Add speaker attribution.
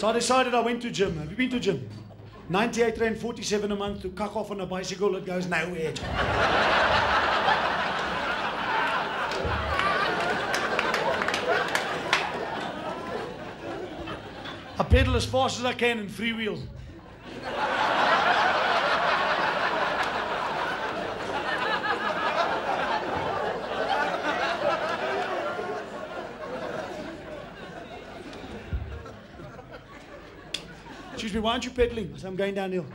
Speaker 1: So I decided I went to gym. Have you been to gym? 98 rand 47 a month to cuck off on a bicycle that goes nowhere. I pedal as fast as I can in freewheel. Excuse me, why aren't you pedaling? I said, I'm going downhill.